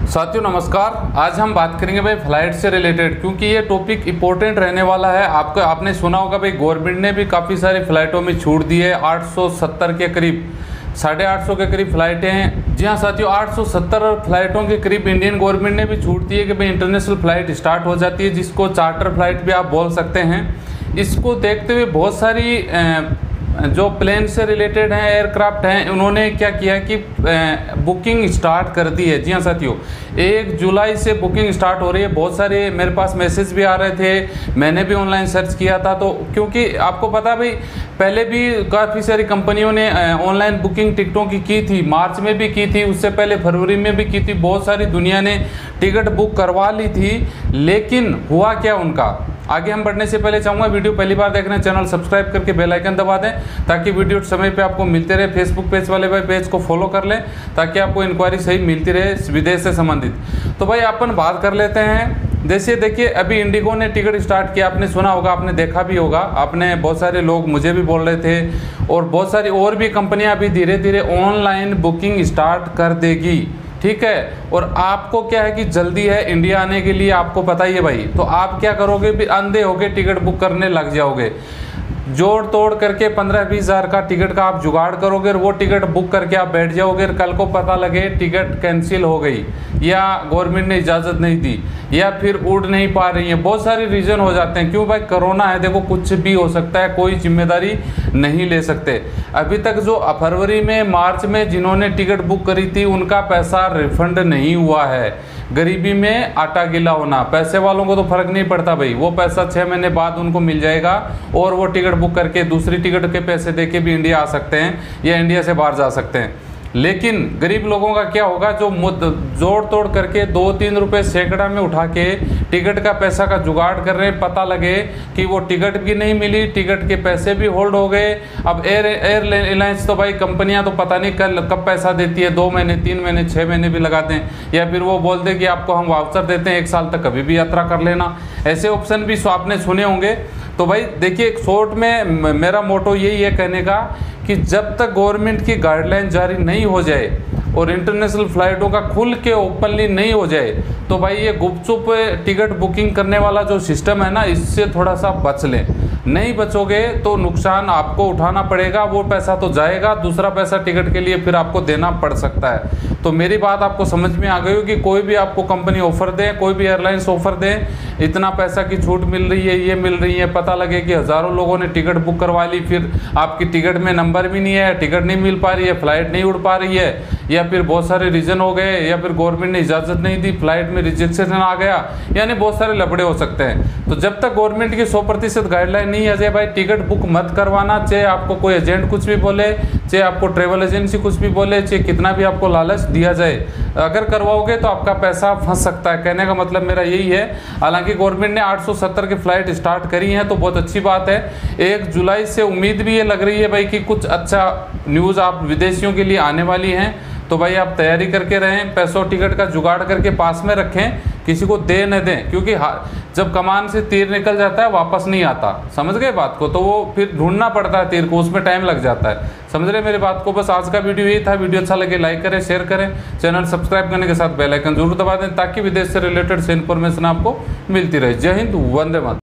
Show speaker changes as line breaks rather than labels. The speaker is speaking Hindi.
साथियों, नमस्कार। आज हम बात करेंगे भाई फ़्लाइट से रिलेटेड, क्योंकि ये टॉपिक इंपॉर्टेंट रहने वाला है। आपको, आपने सुना होगा भाई, गवर्नमेंट ने भी काफ़ी सारी फ्लाइटों में छूट दी है। 870 के करीब, साढ़े आठ सौ के करीब फ्लाइटें हैं। जी हाँ साथियों 870 फ्लाइटों के करीब इंडियन गवर्नमेंट ने भी छूट दी है कि भाई इंटरनेशनल फ़्लाइट स्टार्ट हो जाती है, जिसको चार्टर फ़्लाइट भी आप बोल सकते हैं। इसको देखते हुए बहुत सारी जो प्लेन से रिलेटेड हैं एयरक्राफ्ट हैं, उन्होंने क्या किया कि बुकिंग स्टार्ट कर दी है। जी हाँ साथियों, एक जुलाई से बुकिंग स्टार्ट हो रही है। बहुत सारे मेरे पास मैसेज भी आ रहे थे। मैंने भी ऑनलाइन सर्च किया था। तो क्योंकि आपको पता भाई, पहले भी काफ़ी सारी कंपनियों ने ऑनलाइन बुकिंग टिकटों की की थी। मार्च में भी की थी, उससे पहले फरवरी में भी की थी। बहुत सारी दुनिया ने टिकट बुक करवा ली थी। लेकिन हुआ क्या उनका? आगे हम बढ़ने से पहले चाहूँगा वीडियो पहली बार देख रहे हैं, चैनल सब्सक्राइब करके बेल आइकन दबा दें, ताकि वीडियो समय पे आपको मिलते रहे फेसबुक पेज वाले भाई पेज को फॉलो कर लें, ताकि आपको इंक्वायरी सही मिलती रहे विदेश से संबंधित। तो भाई अपन बात कर लेते हैं। जैसे देखिए, अभी इंडिगो ने टिकट स्टार्ट किया, आपने सुना होगा, आपने देखा भी होगा, आपने बहुत सारे लोग मुझे भी बोल रहे थे, और बहुत सारी और भी कंपनियाँ अभी धीरे धीरे ऑनलाइन बुकिंग स्टार्ट कर देगी। ठीक है? और आपको क्या है कि जल्दी है इंडिया आने के लिए आपको पता ही है भाई। तो आप क्या करोगे? भी अंधे होके टिकट बुक करने लग जाओगे। जोड़ तोड़ करके पंद्रह बीस हज़ार का टिकट का आप जुगाड़ करोगे और वो टिकट बुक करके आप बैठ जाओगे कल को पता लगे टिकट कैंसिल हो गई या गवर्नमेंट ने इजाज़त नहीं दी या फिर उड़ नहीं पा रही है। बहुत सारे रीज़न हो जाते हैं। क्यों भाई? कोरोना है, देखो, कुछ भी हो सकता है, कोई ज़िम्मेदारी नहीं ले सकते। अभी तक जो फरवरी में, मार्च में जिन्होंने टिकट बुक करी थी, उनका पैसा रिफंड नहीं हुआ है। गरीबी में आटा गिला होना, पैसे वालों को तो फ़र्क नहीं पड़ता भाई। वो पैसा छः महीने बाद उनको मिल जाएगा और वो टिकट बुक करके दूसरी टिकट के पैसे दे भी इंडिया आ सकते हैं या इंडिया से बाहर जा सकते हैं। लेकिन गरीब लोगों का क्या होगा, जो जोड़ तोड़ करके दो तीन रुपए सैकड़ा में उठा के टिकट का पैसा का जुगाड़ कर रहे हैं, पता लगे कि वो टिकट भी नहीं मिली, टिकट के पैसे भी होल्ड हो गए। अब एयर एयरलाइंस तो भाई कंपनियाँ तो पता नहीं कल कब पैसा देती है, दो महीने, तीन महीने छः महीने भी लगाते हैं। या फिर वो बोलते कि आपको हम वाउचर देते हैं, एक साल तक कभी भी यात्रा कर लेना। ऐसे ऑप्शन भी आपने सुने होंगे। तो भाई देखिए, एक शॉर्ट में मेरा मोटो यही है कहने का कि जब तक गवर्नमेंट की गाइडलाइन जारी नहीं हो जाए और इंटरनेशनल फ्लाइटों का खुल के ओपनली नहीं हो जाए तो भाई ये गुपचुप टिकट बुकिंग करने वाला जो सिस्टम है ना, इससे थोड़ा सा बच लें। नहीं बचोगे तो नुकसान आपको उठाना पड़ेगा, वो पैसा तो जाएगा, दूसरा पैसा टिकट के लिए फिर आपको देना पड़ सकता है। तो मेरी बात आपको समझ में आ गई हो कि कोई भी आपको कंपनी ऑफ़र दे, कोई भी एयरलाइंस ऑफ़र दे, इतना पैसा की छूट मिल रही है, ये मिल रही है, पता लगे कि हज़ारों लोगों ने टिकट बुक करवा ली, फिर आपकी टिकट में नंबर भी नहीं है, टिकट नहीं मिल पा रही है, फ़्लाइट नहीं उड़ पा रही है या फिर बहुत सारे रीजन हो गए, या फिर गवर्नमेंट ने इजाज़त नहीं दी फ़्लाइट में रिजेक्शन आ गया, यानी बहुत सारे लपड़े हो सकते हैं। तो जब तक गवर्नमेंट की सौ प्रतिशत गाइडलाइन नहीं जाए भाई टिकट बुक मत करवाना, चाहे आपको कोई एजेंट कुछ भी बोले, चाहे आपको ट्रेवल एजेंसी कुछ भी बोले, चाहे कितना भी आपको लालच दिया जाए, अगर करवाओगे तो आपका पैसा फंस सकता है। कहने का मतलब मेरा यही है। हालाँकि गवर्नमेंट ने 870 की फ़्लाइट स्टार्ट करी है तो बहुत अच्छी बात है। एक जुलाई से उम्मीद भी ये लग रही है भाई कि कुछ अच्छा न्यूज़ आप विदेशियों के लिए आने वाली हैं। तो भाई आप तैयारी करके रहें, पैसों टिकट का जुगाड़ करके पास में रखें, किसी को दे न दें, क्योंकि जब कमान से तीर निकल जाता है, वापस नहीं आता। समझ गए बात को? तो वो फिर ढूंढना पड़ता है तीर को, उसमें टाइम लग जाता है। समझ रहे मेरी बात को? बस आज का वीडियो यही था। वीडियो अच्छा लगे लाइक करें शेयर करें। चैनल सब्सक्राइब करने के साथ बेलाइकन ज़रूर दबा दें, ताकि विदेश से रिलेटेड से इन्फॉर्मेशन आपको मिलती रहे। जय हिंद, वंदे मातरम।